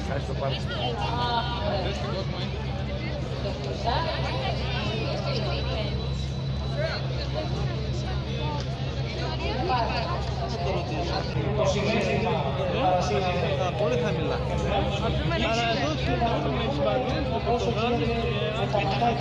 Ευχαριστώ πάρα πολύ. Πολύ χαμηλά. Αλλά εδώ συμφωνούμε με τις Βαγγέλες, το Πορτογάλιο και Είναι πραγματικά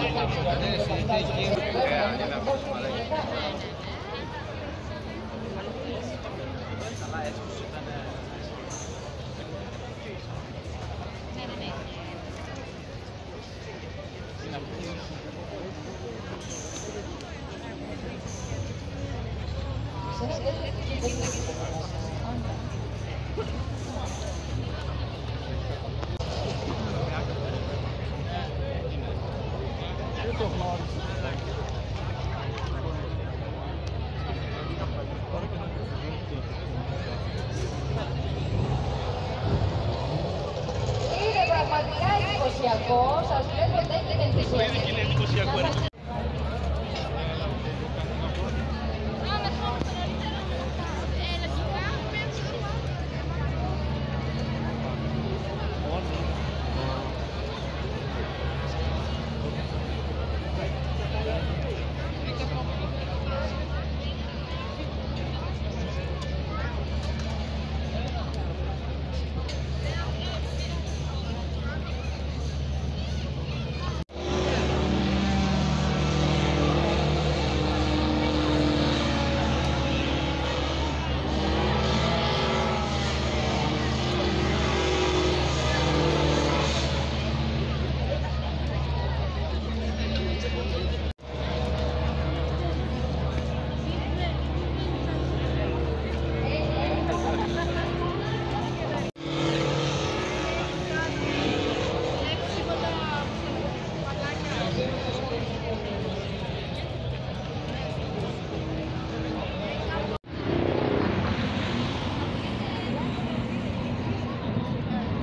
εντυπωσιακό. Σας βλέπω ότι έχετε εντυπωσιακό.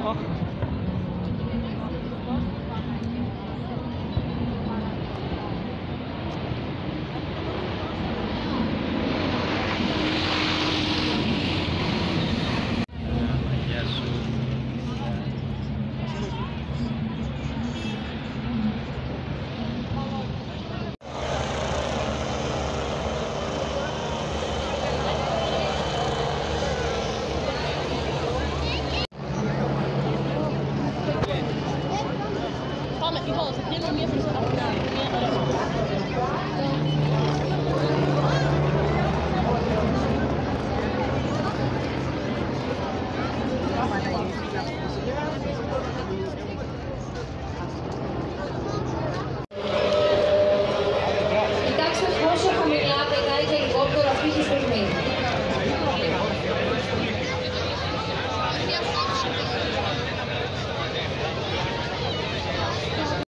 好